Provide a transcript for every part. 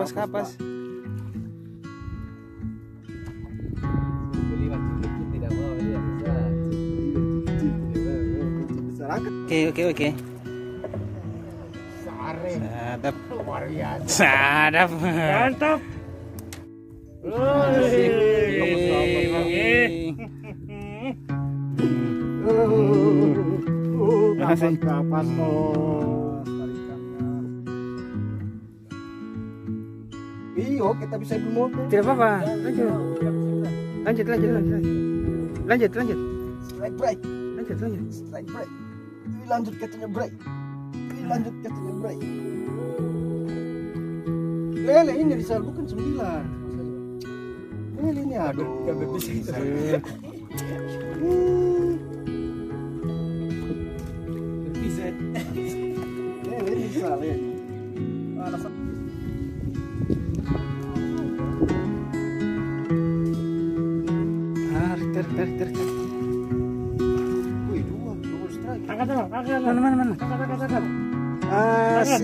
kapas kapas. Oke oke oke. Sadap. Sadap. Mantap. Masih. kapas Iyo, kita bisa beli Tidak apa-apa. Lanjut. Lanjut lanjut lanjut. Lanjut lanjut. Strike break, Lanjut lanjut. strike break. Ih, lanjut katanya break. Lanjut katanya break. Lele ini Rizal bukan sembilan. Lele ini aduh. Mana mana mana. Asik.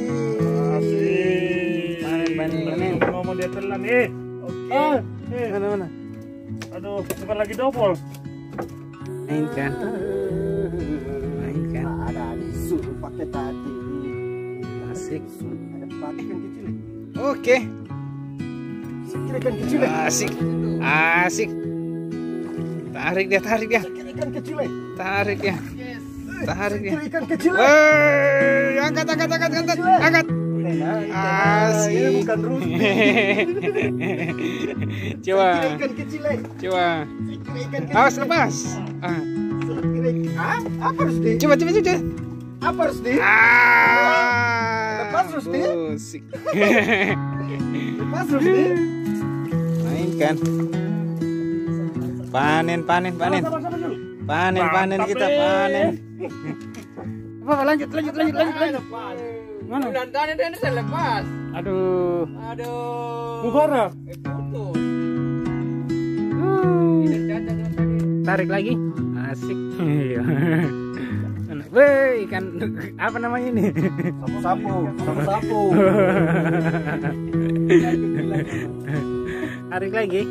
Asik. Panen, panen, panen. Ngomong dia telan eh. Ah, eh. Mana mana. Aduh, bukan lagi double. Mainkan. Mainkan. Ada disuruh pakai tadi. Asik. Ada pakai ikan kecil. ya? Oke. Sekira ikan kecil. ya? Asik. Asik. Tarik dia, tarik dia. Ikan kecil. ya? Tarik dia. Tarik. Sekira ikan kecil. ya? Woi, angkat angkat angkat angkat. Angkat. Ini Asik. bukan rusdi. Coba. Sekira ikan kecil. ya? Coba. Awas lepas. Ah. Ah, apa rusdi? Coba coba coba. Apa rusdi? Ah. Lepas, Rusdi. Musik. Lepas. Mainkan. Panen panen panen. Panen panen kita eh. panen. Apa lanjut lanjut lanjut lanjut lanjut. Mana? Mudah-mudahan ini bisa lepas. Aduh. Aduh. Mubarak. Eh, putus. Tadi. Tarik lagi. Asik. Iya. Woi, ikan apa namanya ini? Sapu-sapu. Sapu-sapu. Tarik lagi.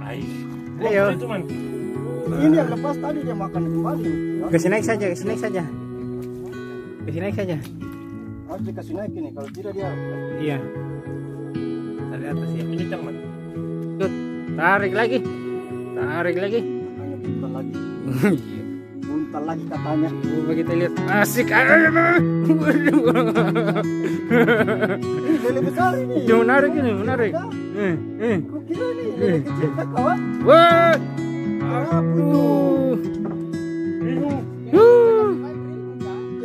Baik. Ayo. Cuman. Ini yang lepas tadi dia makan kembali. Kasih naik saja, kasih naik saja. Kasih naik saja. Harus dikasih naik ini. Kalau tidak dia Iya. Dari atas ya. Ini cuman. Tut, tarik lagi. Tarik lagi. buntal lagi. Buntal lagi katanya. Coba kita lihat. Asik. Ayo, ayo. Waduh. Ini lele besar ini. Dia menarik ini, menarik. Eh, eh. Kira ini lele kecil kawan? Wah.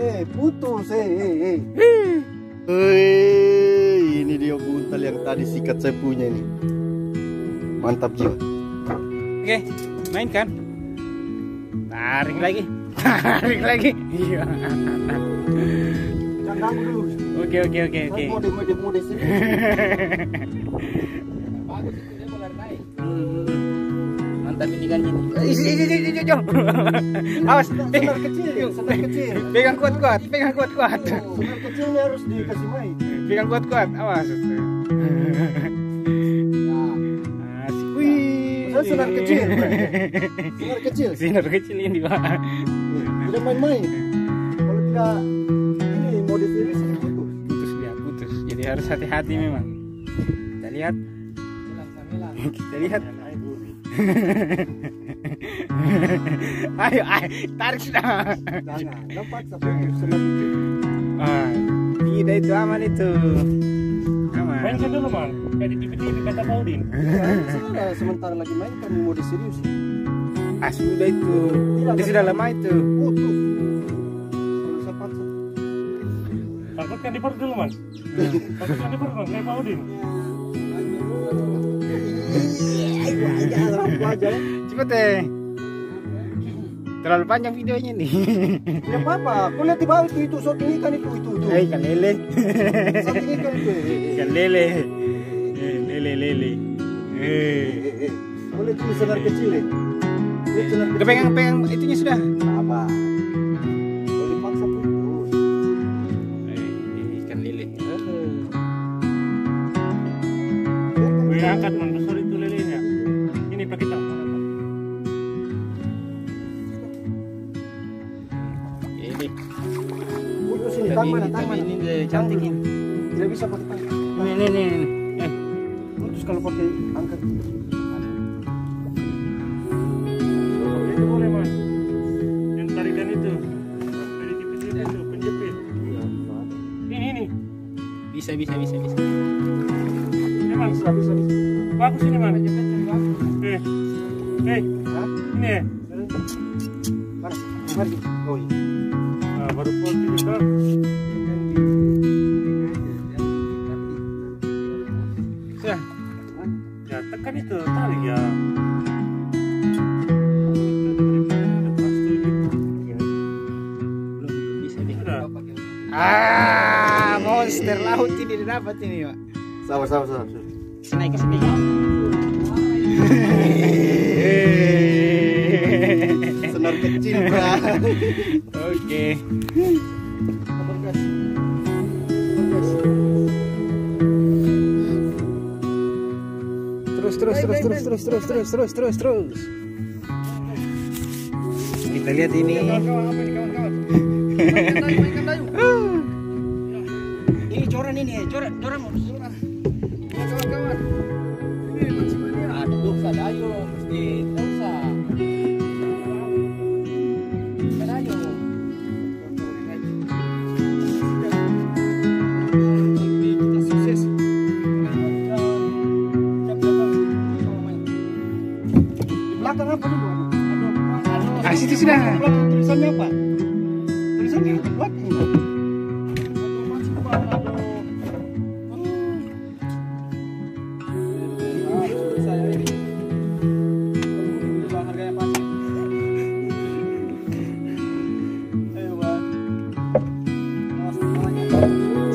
Eh, putus eh, eh, eh. Hei, ini dia buntal yang tadi sikat saya punya ini. Mantap jiwa. Oke, mainkan. Tarik lagi. Tarik lagi. Iya. Jangan ganggu dulu. Oke, oke, oke, oke. Saya mode mode mode sini. Bagus itu dia boleh naik. Mantap ini kan ini. Awas, Senar kecil, senar kecil. pegang kuat-kuat, pegang kuat-kuat. Senar kecilnya harus dikasih main. Pegang kuat-kuat, awas. Asik. Wih. Saya senar kecil. Senar kecil. Sinar kecil ini, Pak. Tidak main-main. Kalau tidak ini series ini putus. Putus dia, putus. Jadi harus hati-hati memang. Kita lihat, kita lihat. Ayo, ayo, tarik sudah. Jangan, kecil. Ah, tidak itu aman itu. Aman. Mainkan dulu, Man. Kayak di TV-TV kata Paudin. Saya sementara lagi main kan mode serius. Ah, sudah itu. Itu sudah lama itu. Saya paksa. Takutkan di perut dulu, Man. Takutkan di perut, Man. Kayak Paudin. Cepet deh. Terlalu panjang videonya nih. Tidak apa-apa. Kau lihat di bawah itu itu shooting ikan itu itu itu. Eh, ikan lele. Ikan itu. Ikan lele. Eh, lele lele. Eh. Eh, eh. Lihat ini senar kecil ya. Kepegang pegang itunya sudah. Apa? kita ini ini dia cantik tidak bisa pakai ini ini ini eh. Terus kalau pakai angkat. Iya, bisa bisa bisa ini bisa bisa. bisa. Bagus ini mana? Tekan itu tarik ya. Belum bisa deh. Sudah. Ah, monster laut ini didapat ini, Pak. Sabar, sabar, sabar. Sini ke sini. Senar kecil, bra. Oke. Terus terus terus terus terus terus terus terus. Kita lihat ini. Ini coran ini, coran, coran sudah. Tulisannya apa? Tulisannya ini.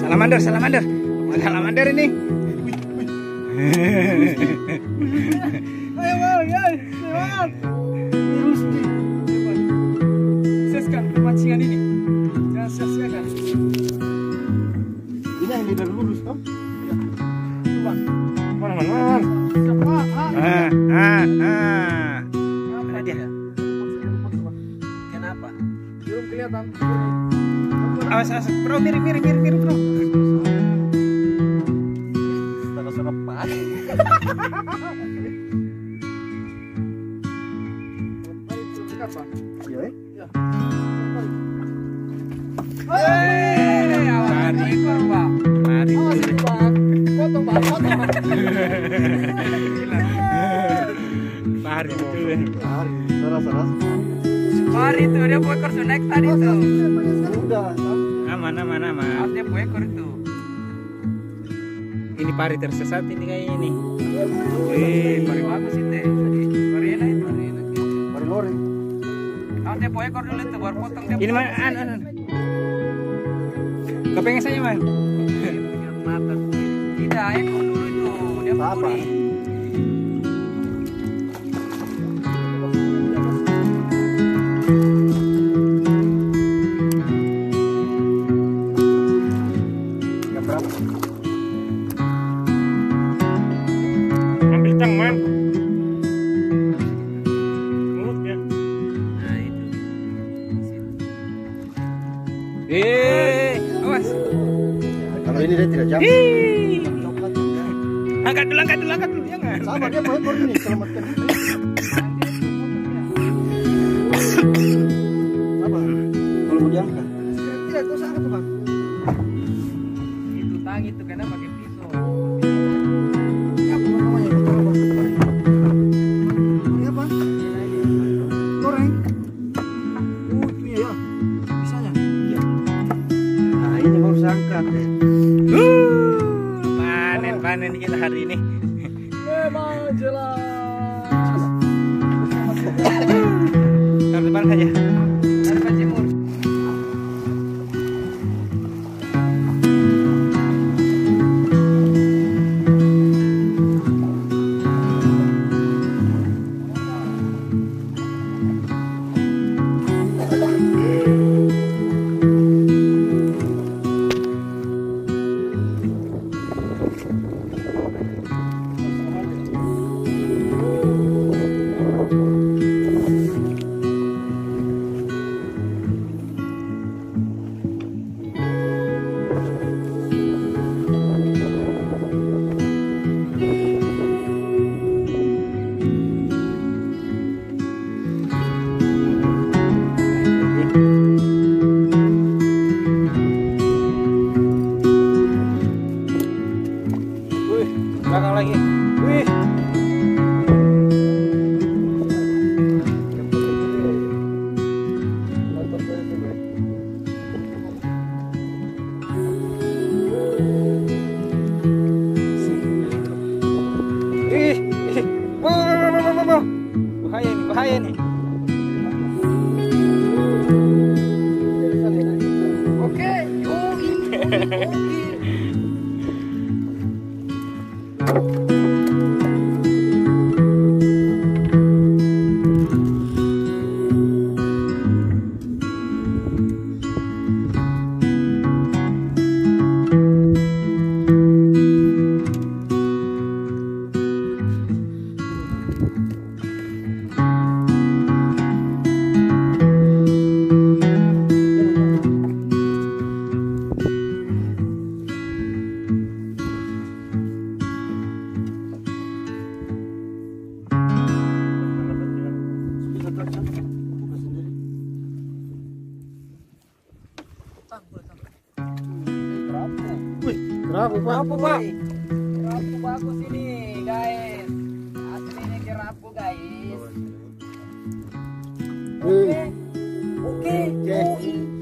Salamander, salamander. Salamander ini. Ayo, Bang, ayo, masuk bro mirip mirip mirip mirip bro terus repat Mari, mari. Oh, Pak. Mari itu. Mari, saras-saras. Mari itu dia buat kursu naik tadi tuh nama nama artinya harusnya puekor itu ini pari tersesat ini kayaknya ini wih pari bagus ini. Itu pari enak itu pari enak. Pari lori. Harusnya puekor dulu itu baru potong dia ini mana an an kepengen saja man tidak ekor dulu itu. Dia apa? Kau sakit, Pak. Bye. Oke.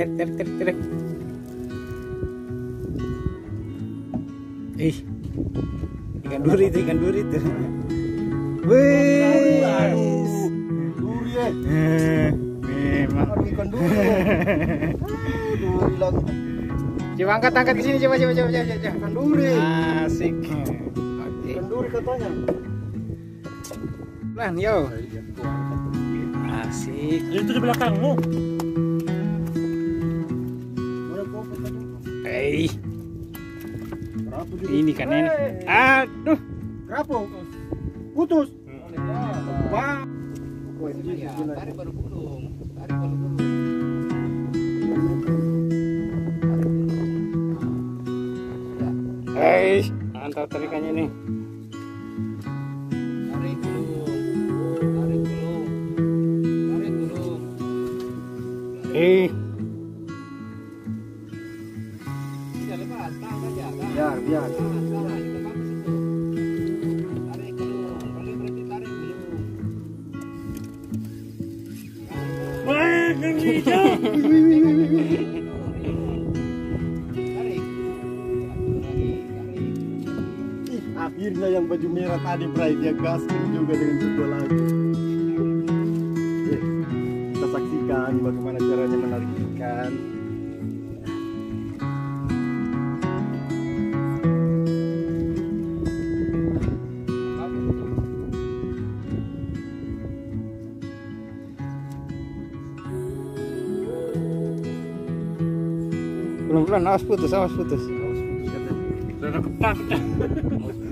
Tarik, tarik, tarik, tarik. Ih, ikan duri itu, ikan duri itu. Wih, Duri ya. Eh, memang. Ikan duri. Duri lagi. Coba angkat, angkat di sini, coba, coba, coba, coba, coba. Ikan duri. Asik. Ikan duri katanya. pelan, yo. Asik. Itu di belakangmu. Ini kan enak. Aduh. Berapa? Putus. Wah. Wah, ini gila. tarik baru gulung. Tarik baru gulung. Eh, mantap tarikannya nih. Tarik. Ih, akhirnya yang baju merah tadi Bray dia gaskin juga dengan sebuah lagu. Kita saksikan bagaimana caranya menarik ikan. Belum pelan, awas putus, awas putus. Udah ada kepak. Tanya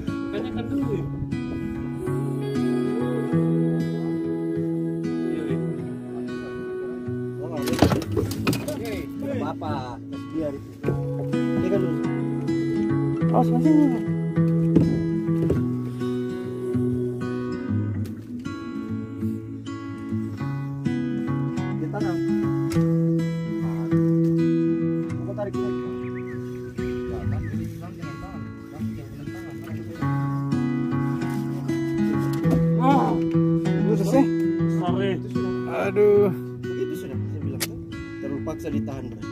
Aduh. Begitu sudah saya bilang kan. Terlalu paksa ditahan Bray.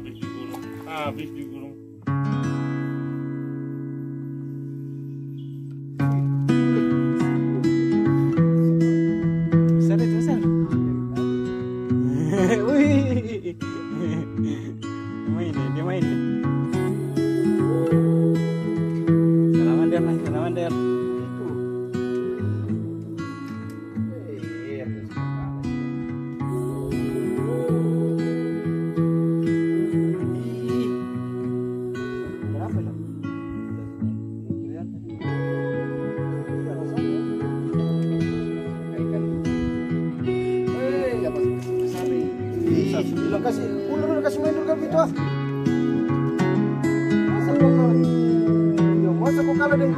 Abendüberführung, Abendüberführung. Ulang kasih, ulang ulang kasih mendur kalau gitu ah. Masa kau kalah? Ya masa kau kalah dengan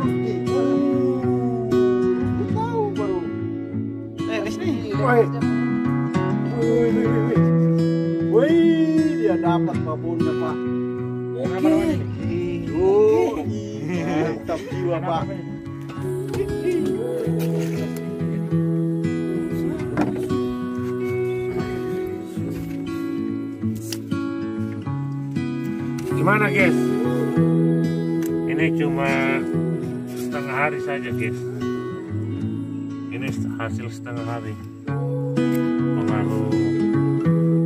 ini hasil setengah hari pengaruh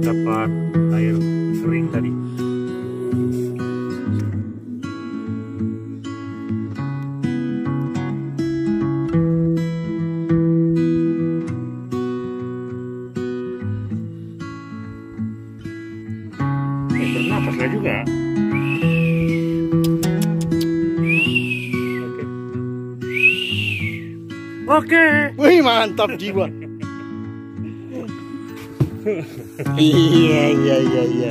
dapat air PUBG gua. iya iya iya iya.